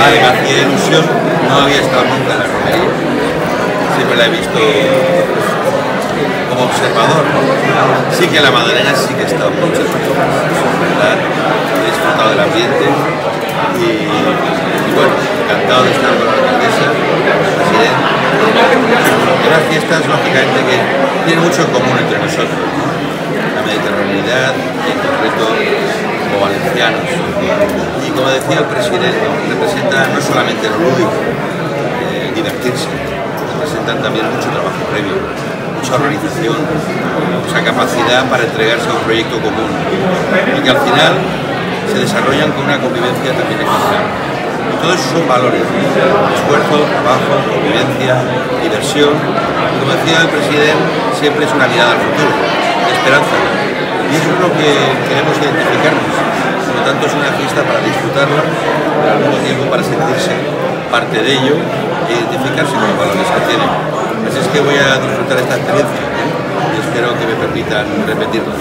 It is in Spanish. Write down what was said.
me hacía ilusión, no había estado nunca en la romería, siempre la he visto como observador. Sí que la Madalena sí que he estado mucho, ¿verdad? he disfrutado del ambiente y, bueno, encantado de estar con la alcaldesa, presidente. Unas fiestas, lógicamente, que tienen mucho en común entre nosotros. La mediterraneidad, en concreto, como valencianos. Y como decía el presidente, representa no solamente lo lúdico, eh, divertirse, representan también mucho trabajo previo, mucha organización, mucha capacidad para entregarse a un proyecto común y que al final se desarrollan con una convivencia también ejemplar. Todo eso son valores, esfuerzo, trabajo, convivencia, diversión. Como decía el presidente, siempre es una mirada al futuro, esperanza. Y eso es lo que queremos identificarnos. Por lo tanto, es una fiesta para disfrutarla, pero al mismo tiempo para sentirse parte de ello e identificarse con los valores que tiene. Así es que voy a disfrutar esta experiencia ¿eh? y espero que me permitan repetirla.